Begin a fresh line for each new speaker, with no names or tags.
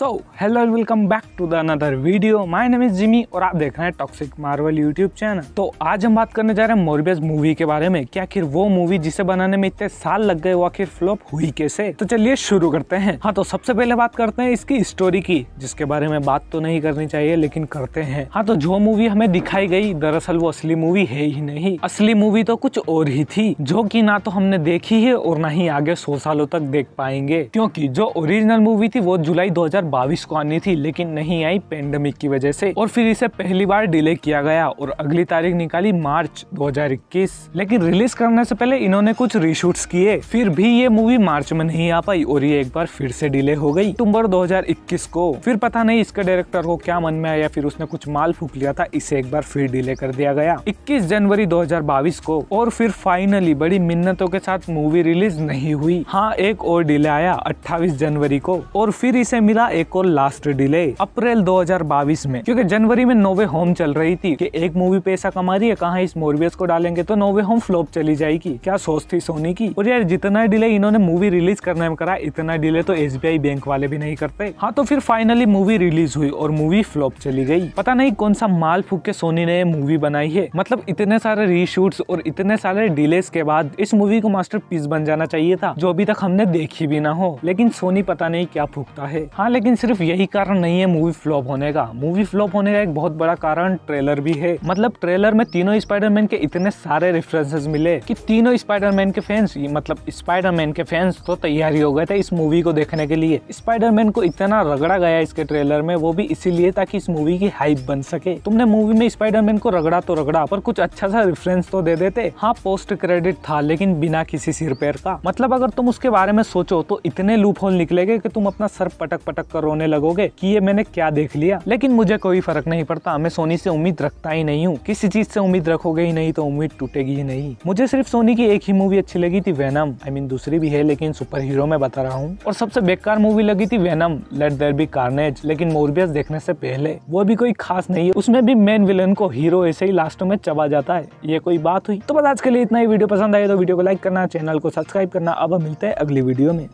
So hello and welcome back to the another video my name is Jimmy और आप देख रहे हैं टॉक्सिक मार्वल यूट्यूब चैनल तो आज हम बात करने जा रहे हैं मोरबियस मूवी के बारे में। क्या आखिर वो मूवी जिसे बनाने में इतने साल लग गए, वो आखिर फ्लॉप हुई कैसे? तो चलिए शुरू करते हैं। हाँ तो सबसे पहले बात करते हैं इसकी स्टोरी की, जिसके बारे में बात तो नहीं करनी चाहिए, लेकिन करते हैं। हाँ तो जो मूवी हमें दिखाई गई, दरअसल वो असली मूवी है ही नहीं। असली मूवी तो कुछ और ही थी, जो की ना तो हमने देखी है और ना ही आगे सौ सालों तक देख पाएँगे। क्योंकि जो ओरिजिनल मूवी थी, वो जुलाई 2022 को आनी थी, लेकिन नहीं आई पेंडेमिक की वजह से। और फिर इसे पहली बार डिले किया गया और अगली तारीख निकाली मार्च 2021 लेकिन रिलीज़ करने से पहले इन्होंने कुछ रीशूट्स किए, फिर भी ये मूवी मार्च में नहीं आ पाई और ये एक बार फिर से डिले हो गई अक्टूबर 2021 को। फिर पता नहीं इसके डायरेक्टर को क्या मन में आया, फिर उसने कुछ माल फूक लिया था, इसे एक बार फिर डिले कर दिया गया इक्कीस जनवरी दो हज़ार बाईस को। और फिर फाइनली बड़ी मिन्नतों के साथ मूवी रिलीज़ नहीं हुई। हाँ एक और डिले आया अट्ठाईस जनवरी को। और फिर इसे मिला एक और लास्ट डिले अप्रैल 2022 में। क्योंकि जनवरी में नोवे होम चल रही थी कि एक मूवी पैसा कमा रही है, कहा इस मोरबियस को डालेंगे तो नोवे होम फ्लॉप चली जाएगी। क्या सोच थी सोनी की? और यार, जितना डिले इन्होंने मूवी रिलीज़ करने में करा, इतना डिले तो एसबीआई बैंक वाले भी नहीं करते। हाँ तो फिर फाइनली मूवी रिलीज़ हुई और मूवी फ्लॉप चली गई। पता नहीं कौन सा माल फूक के सोनी ने मूवी बनाई है। मतलब इतने सारे रीशूट और इतने सारे डिलेस के बाद इस मूवी को मास्टर पीस बन जाना चाहिए था, जो अभी तक हमने देखी भी ना हो। लेकिन सोनी पता नहीं क्या फूकता है। हाँ लेकिन सिर्फ़ यही कारण नहीं है मूवी फ्लॉप होने का। मूवी फ्लॉप होने का एक बहुत बड़ा कारण ट्रेलर भी है। मतलब ट्रेलर में तीनों स्पाइडरमैन के इतने सारे रेफरेंसेस मिले कि तीनों स्पाइडरमैन के फैंस मतलब स्पाइडरमैन के फैंस तो तैयारी हो गए थे इस मूवी को देखने के लिए। स्पाइडरमैन को इतना रगड़ा गया इसके ट्रेलर में, वो भी इसीलिए ताकि इस मूवी की हाइप बन सके। तुमने मूवी में स्पाइडरमैन को रगड़ा तो रगड़ा, पर कुछ अच्छा सा रेफरेंस तो दे देते। हाँ पोस्ट क्रेडिट था, लेकिन बिना किसी सिर पैर का। मतलब अगर तुम उसके बारे में सोचो तो इतने लूप होल निकलेगे कि तुम अपना सर पटक पटक कर रोने लगोगे कि ये मैंने क्या देख लिया? लेकिन मुझे कोई फ़र्क नहीं पड़ता, मैं सोनी से उम्मीद रखता ही नहीं हूँ। किसी चीज़ से उम्मीद रखोगे ही नहीं तो उम्मीद टूटेगी ही नहीं। मुझे सिर्फ़ सोनी की एक ही मूवी अच्छी लगी थी वेनम आई मीन दूसरी भी है, लेकिन सुपर हीरो में बता रहा हूँ। और सबसे बेकार मूवी लगी थी Venom let there be Carnage लेकिन मोरबियस देखने से पहले, वो भी कोई खास नहीं है। उसमें भी मेन विलन को हीरो ऐसे ही लास्ट में चबा जाता है। ये कोई बात हुई? तो बस आज के लिए इतना ही। वीडियो पसंद आए तो वीडियो को लाइक करना चैनल को सब्सक्राइब करना। अब मिलते हैं अगली वीडियो में।